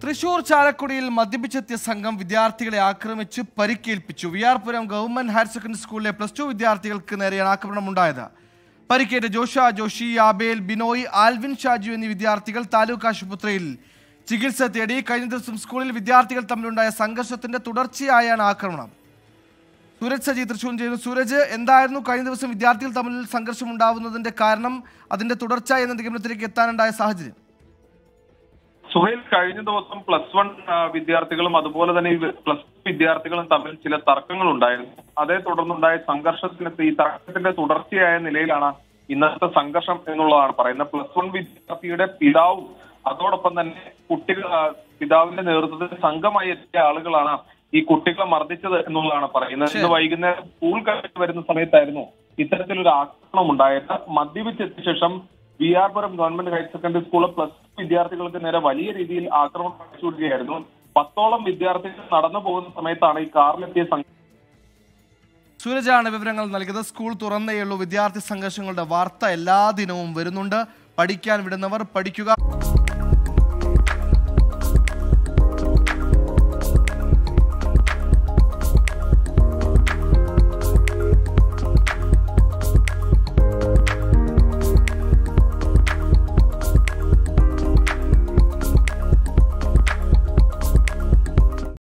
തൃശൂർ ചാലക്കുടിയിൽ മദ്യപിച്ചെത്തിയ സംഘം വിദ്യാർത്ഥികളെ ആക്രമിച്ച് പരിക്കേൽപ്പിച്ചു. വിയാർപുരം ഗവൺമെന്റ് ഹയർ സെക്കൻഡറി സ്കൂളിലെ പ്ലസ് ടു വിദ്യാർത്ഥികൾക്ക് നേരെയാണ് ആക്രമണമുണ്ടായത്. പരിക്കേറ്റ ജോഷ ജോഷി ആബേൽ ബിനോയ് ആൽവിൻ ഷാജു എന്നീ വിദ്യാർത്ഥികൾ താലൂക്ക് ആശുപത്രിയിൽ ചികിത്സ തേടി കഴിഞ്ഞ ദിവസം സ്കൂളിൽ വിദ്യാർത്ഥികൾ തമ്മിലുണ്ടായ സംഘർഷത്തിന്റെ തുടർച്ചയായാണ് ആക്രമണം. സൂരജ് സജി തൃശൂർ ചെയ്യുന്നു. സൂരജ് എന്തായിരുന്നു കഴിഞ്ഞ ദിവസം വിദ്യാർത്ഥികൾ തമ്മിൽ സംഘർഷം ഉണ്ടാവുന്നതിന്റെ കാരണം അതിന്റെ തുടർച്ച എന്ന നിഗമനത്തിലേക്ക് എത്താനുണ്ടായ സാഹചര്യം? സുഹൈൽ കഴിഞ്ഞ ദിവസം പ്ലസ് വൺ വിദ്യാർത്ഥികളും അതുപോലെ തന്നെ പ്ലസ് ടു വിദ്യാർത്ഥികളും തമ്മിൽ ചില തർക്കങ്ങൾ ഉണ്ടായിരുന്നു അതേ തുടർന്നുണ്ടായ സംഘർഷത്തിന് ഈ തർക്കത്തിന്റെ തുടർച്ചയായ നിലയിലാണ് ഇന്നത്തെ സംഘർഷം എന്നുള്ളതാണ് പറയുന്നത്. പ്ലസ് വൺ വിദ്യാർത്ഥിയുടെ പിതാവും അതോടൊപ്പം തന്നെ കുട്ടികൾ പിതാവിന്റെ നേതൃത്വത്തിൽ സംഘമായി എത്തിയ ആളുകളാണ് ഈ കുട്ടികളെ മർദ്ദിച്ചത് എന്നുള്ളതാണ് പറയുന്നത്. ഇന്ന് വൈകുന്നേരം സ്കൂൾ കഴിഞ്ഞ് വരുന്ന സമയത്തായിരുന്നു ഇത്തരത്തിലൊരു ആക്രമണം ഉണ്ടായത്. മദ്യപിച്ചെത്തിയ ശേഷം V R Puram government higher secondary സ്കൂളിലെ പ്ലസ് വിദ്യാർത്ഥികൾക്ക് നേരെ വലിയ രീതിയിൽ ആക്രമണം അഴിച്ചുവിടുകയായിരുന്നു പത്തോളം വിദ്യാർത്ഥികൾ നടന്നു പോകുന്ന സമയത്താണ് ഈ കാറിലെത്തിയ സംഘം സൂരജാണ് വിവരങ്ങൾ നൽകിയത്. സ്കൂൾ തുറന്നേയുള്ളൂ വിദ്യാർത്ഥി സംഘർഷങ്ങളുടെ വാർത്ത എല്ലാ ദിനവും വരുന്നുണ്ട്. പഠിക്കാൻ വിടുന്നവർ പഠിക്കുക.